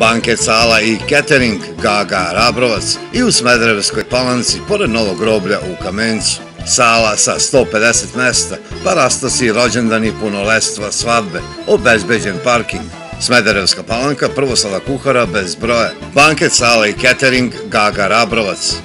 banket sala i catering Gaga Rabrovac i u Smederevskoj palanci pored Novog groblja u Kamencu. Sala sa 150 mesta, parastasi, rođendani, punolestva, svadbe, obezbeđen parking. Smederevska palanka, prvosala kuhara bez broja, banket sala i catering Gaga Rabrovac.